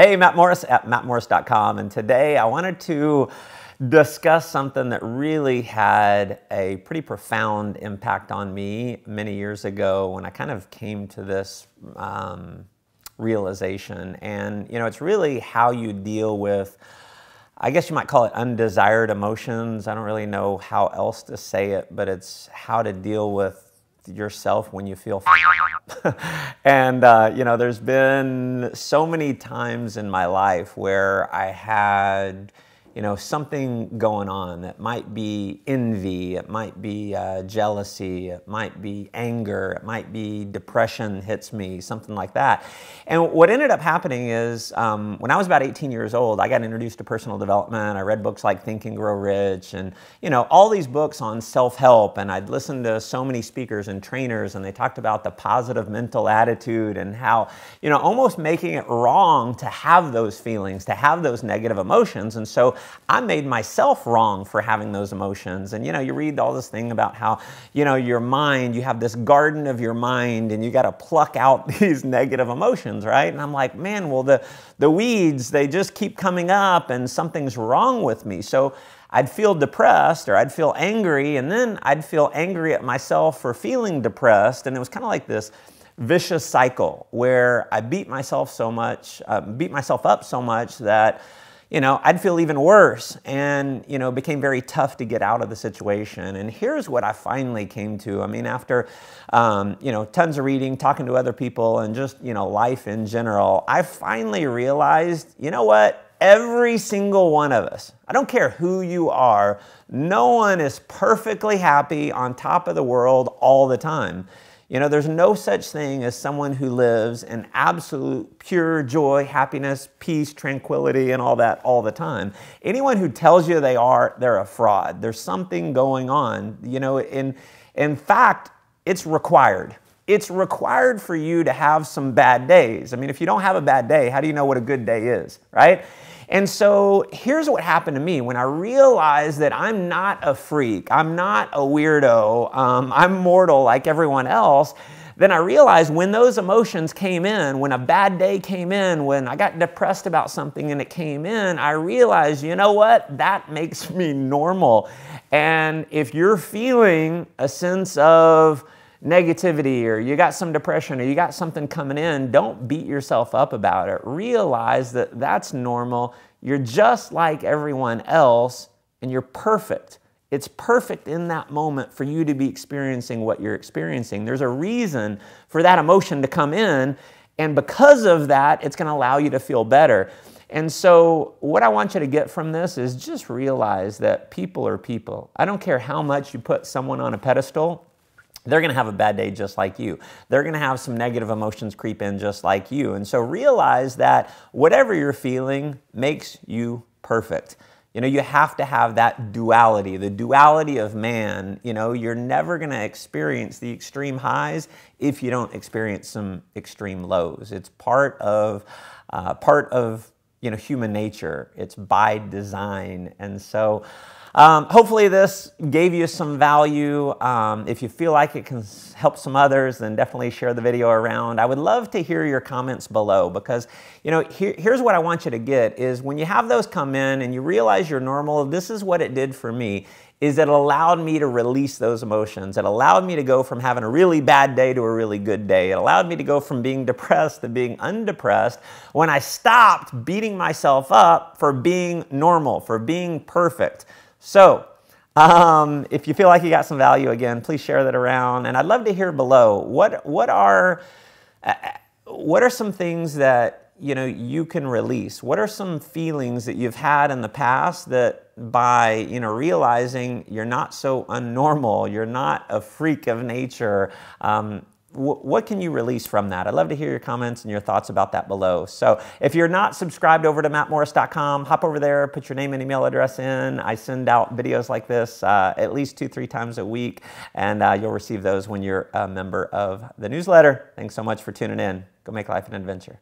Hey, Matt Morris at mattmorris.com, and today I wanted to discuss something that really had a pretty profound impact on me many years ago when I kind of came to this um, realization. And, you know, it's really how you deal with, I guess you might call it undesired emotions. I don't really know how else to say it, but it's how to deal with yourself when you feel and uh, you know there's been so many times in my life where i had you know, something going on that might be envy, it might be uh, jealousy, it might be anger, it might be depression hits me, something like that. And what ended up happening is um, when I was about 18 years old, I got introduced to personal development. I read books like Think and Grow Rich and, you know, all these books on self-help. And I'd listened to so many speakers and trainers and they talked about the positive mental attitude and how, you know, almost making it wrong to have those feelings, to have those negative emotions. And so I made myself wrong for having those emotions. And you know, you read all this thing about how, you know, your mind, you have this garden of your mind and you got to pluck out these negative emotions, right? And I'm like, man, well, the, the weeds, they just keep coming up and something's wrong with me. So I'd feel depressed or I'd feel angry and then I'd feel angry at myself for feeling depressed. And it was kind of like this vicious cycle where I beat myself so much, uh, beat myself up so much that you know, I'd feel even worse and, you know, became very tough to get out of the situation. And here's what I finally came to. I mean, after, um, you know, tons of reading, talking to other people, and just, you know, life in general, I finally realized, you know what? Every single one of us, I don't care who you are, no one is perfectly happy on top of the world all the time. You know, there's no such thing as someone who lives in absolute pure joy, happiness, peace, tranquility, and all that all the time. Anyone who tells you they are, they're a fraud. There's something going on. You know, in, in fact, it's required. It's required for you to have some bad days. I mean, if you don't have a bad day, how do you know what a good day is, right? And so here's what happened to me when I realized that I'm not a freak, I'm not a weirdo, um, I'm mortal like everyone else. Then I realized when those emotions came in, when a bad day came in, when I got depressed about something and it came in, I realized, you know what? That makes me normal. And if you're feeling a sense of, negativity or you got some depression or you got something coming in, don't beat yourself up about it. Realize that that's normal. You're just like everyone else and you're perfect. It's perfect in that moment for you to be experiencing what you're experiencing. There's a reason for that emotion to come in, and because of that, it's going to allow you to feel better. And so, what I want you to get from this is just realize that people are people. I don't care how much you put someone on a pedestal, they're going to have a bad day just like you. They're going to have some negative emotions creep in just like you. And so realize that whatever you're feeling makes you perfect. You know, you have to have that duality, the duality of man. You know, you're never going to experience the extreme highs if you don't experience some extreme lows. It's part of, uh, part of, you know, human nature. It's by design. And so, um, hopefully this gave you some value. Um, if you feel like it can help some others, then definitely share the video around. I would love to hear your comments below because, you know, here, here's what I want you to get is when you have those come in and you realize you're normal, this is what it did for me is it allowed me to release those emotions. It allowed me to go from having a really bad day to a really good day. It allowed me to go from being depressed to being undepressed when I stopped beating myself up for being normal, for being perfect. So, um, if you feel like you got some value again, please share that around. And I'd love to hear below what what are uh, what are some things that you know you can release? What are some feelings that you've had in the past that by you know realizing you're not so unnormal, you're not a freak of nature, um, what can you release from that? I'd love to hear your comments and your thoughts about that below. So if you're not subscribed over to mattmorris.com, hop over there, put your name and email address in. I send out videos like this uh, at least two, three times a week, and uh, you'll receive those when you're a member of the newsletter. Thanks so much for tuning in. Go make life an adventure.